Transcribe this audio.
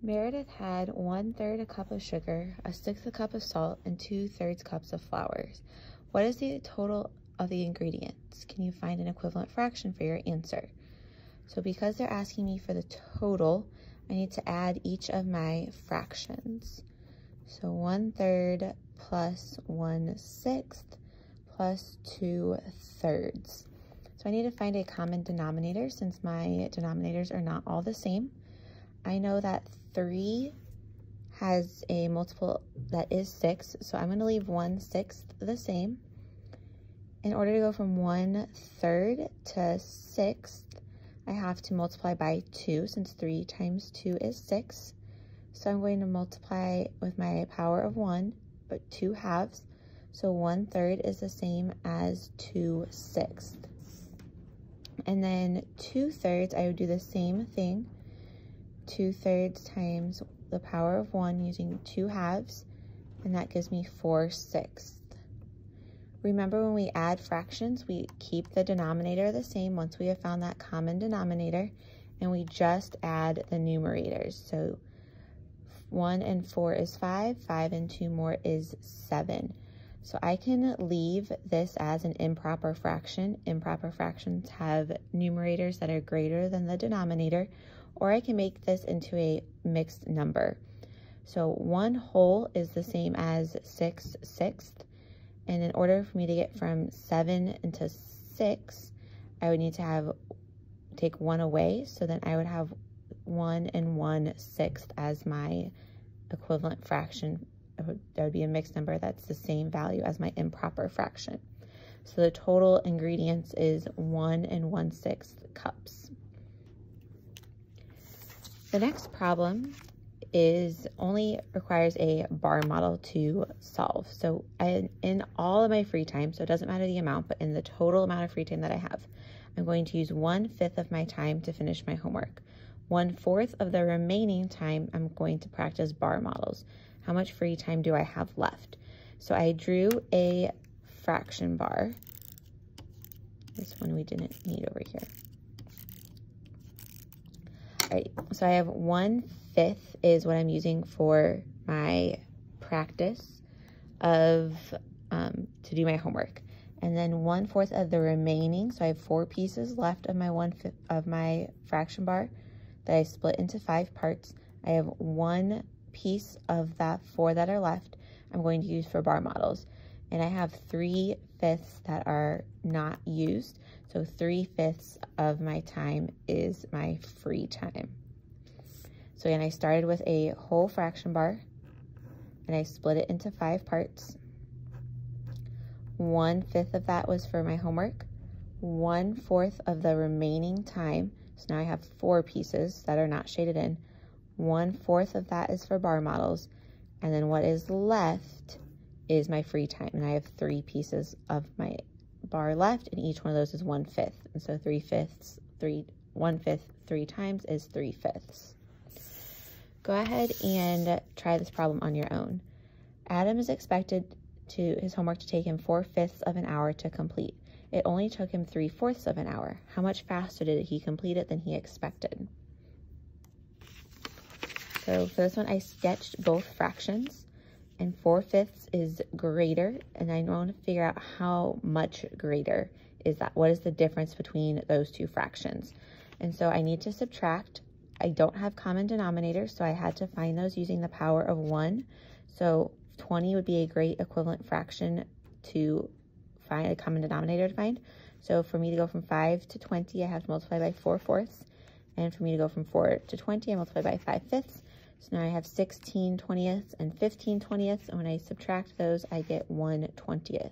Meredith had one third a cup of sugar, a sixth a cup of salt, and two thirds cups of flours. What is the total of the ingredients? Can you find an equivalent fraction for your answer? So because they're asking me for the total, I need to add each of my fractions. So one third plus one sixth plus two thirds. So I need to find a common denominator since my denominators are not all the same. I know that 3 has a multiple that is 6, so I'm going to leave one sixth the same. In order to go from one third to 6th, I have to multiply by 2 since 3 times 2 is 6. So I'm going to multiply with my power of 1, but 2 halves. So one third is the same as 2 sixths. And then 2 thirds, I would do the same thing 2 thirds times the power of 1 using 2 halves, and that gives me 4 sixths. Remember when we add fractions, we keep the denominator the same once we have found that common denominator, and we just add the numerators. So 1 and 4 is 5, 5 and 2 more is 7. So I can leave this as an improper fraction. Improper fractions have numerators that are greater than the denominator, or I can make this into a mixed number. So one whole is the same as 6 sixths, and in order for me to get from 7 into 6, I would need to have take 1 away, so then I would have 1 and 1 sixth as my equivalent fraction. That would be a mixed number that's the same value as my improper fraction. So the total ingredients is 1 and 1 sixth cups. The next problem is only requires a bar model to solve. So I, in all of my free time, so it doesn't matter the amount, but in the total amount of free time that I have, I'm going to use one fifth of my time to finish my homework. One fourth of the remaining time, I'm going to practice bar models. How much free time do I have left? So I drew a fraction bar. This one we didn't need over here. Right, so I have one fifth is what I'm using for my practice of um, to do my homework. And then one fourth of the remaining, so I have four pieces left of my one fifth of my fraction bar that I split into five parts. I have one piece of that four that are left I'm going to use for bar models. And I have three fifths that are not used. So 3 fifths of my time is my free time. So again, I started with a whole fraction bar and I split it into five parts. One fifth of that was for my homework. One fourth of the remaining time, so now I have four pieces that are not shaded in. One fourth of that is for bar models. And then what is left is my free time. And I have three pieces of my bar left, and each one of those is one fifth. And so three fifths, three, one fifth, three times is three fifths. Go ahead and try this problem on your own. Adam is expected to his homework to take him four fifths of an hour to complete. It only took him three fourths of an hour. How much faster did he complete it than he expected? So for this one, I sketched both fractions and 4 fifths is greater, and I want to figure out how much greater is that. What is the difference between those two fractions? And so I need to subtract. I don't have common denominators, so I had to find those using the power of 1. So 20 would be a great equivalent fraction to find a common denominator to find. So for me to go from 5 to 20, I have to multiply by 4 fourths. And for me to go from 4 to 20, I multiply by 5 fifths. So now I have 16 twentieths and 15 twentieths, and when I subtract those, I get 1 20th.